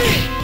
Hey!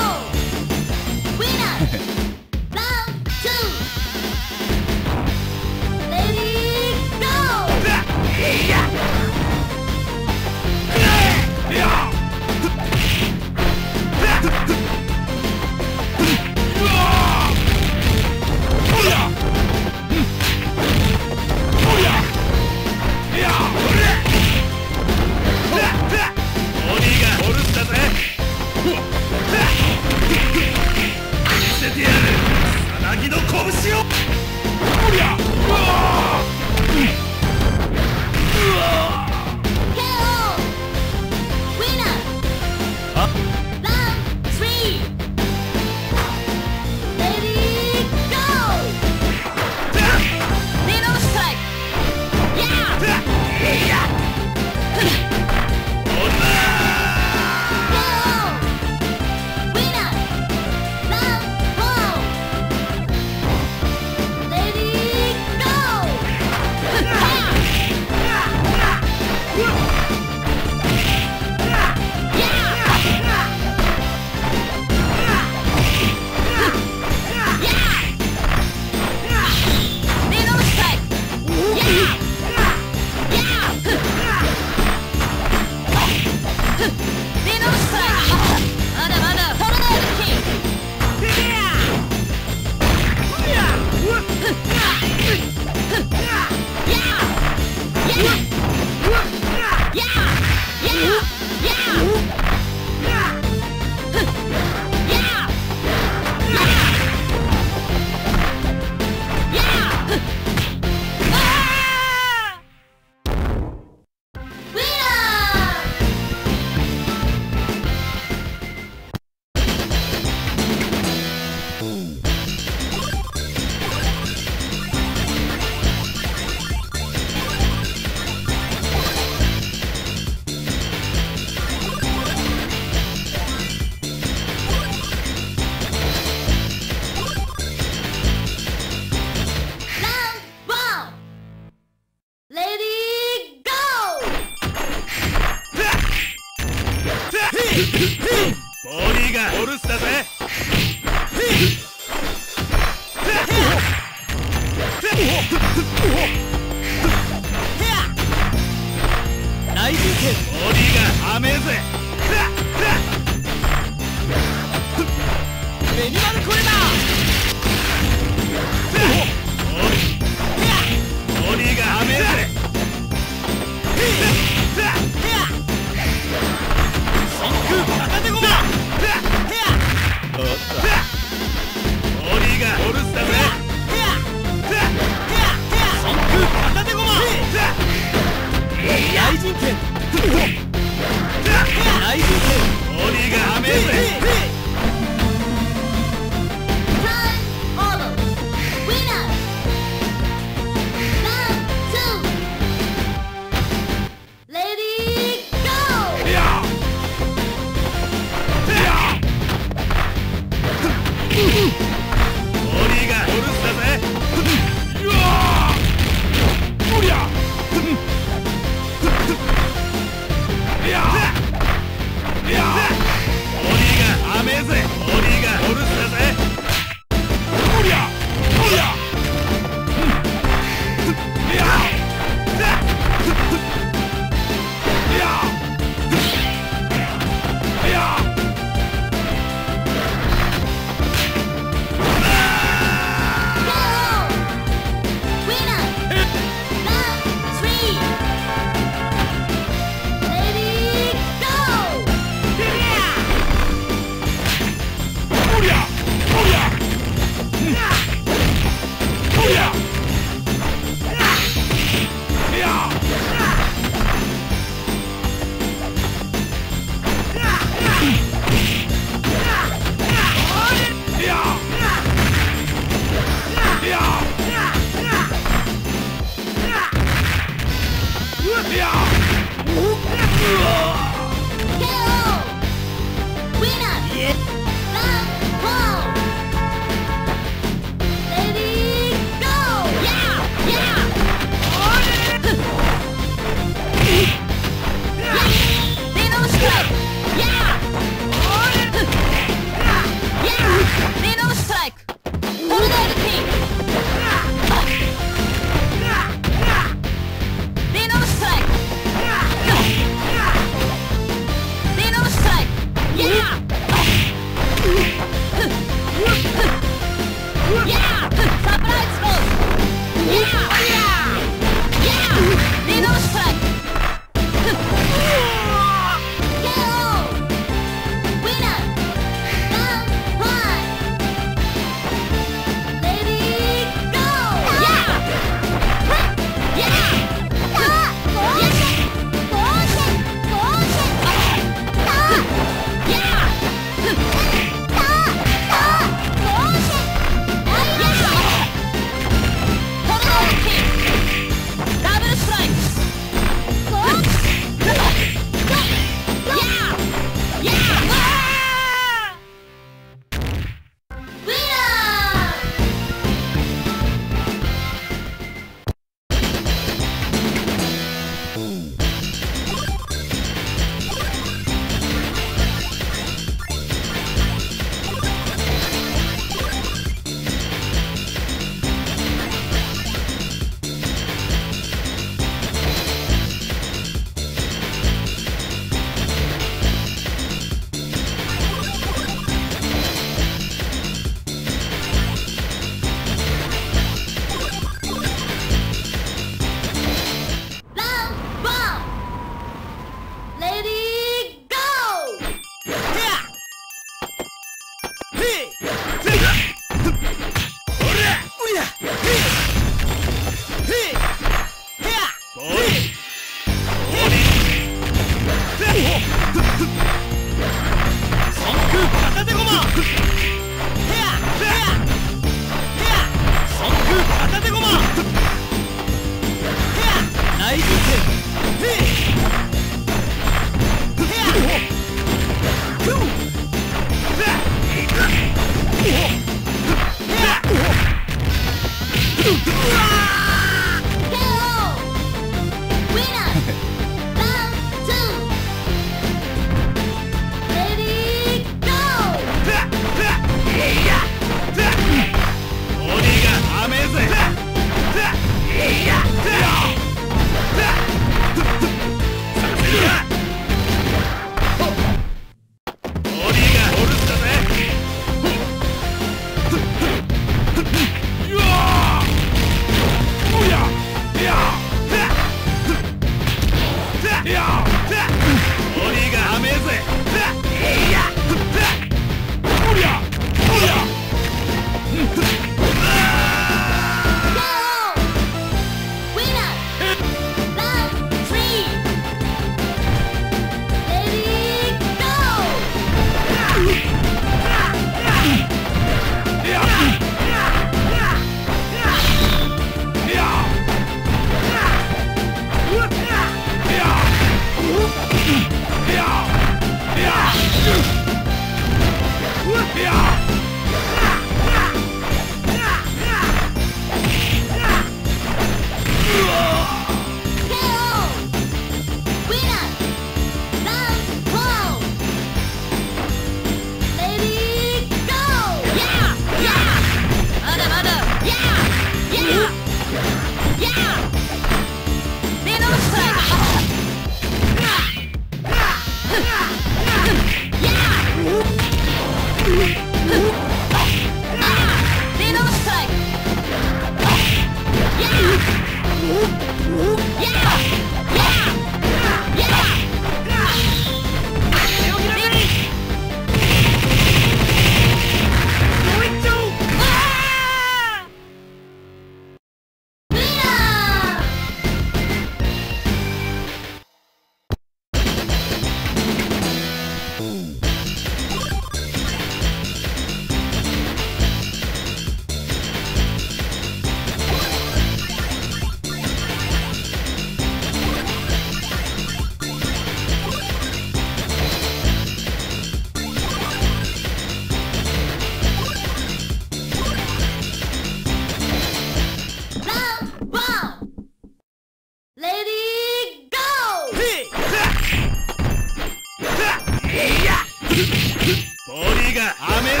めえぜ。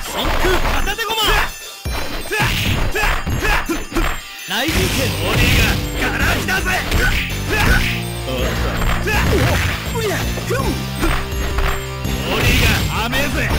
真空片手ごまラディがガラ空きだぜ。ボディが甘えぜ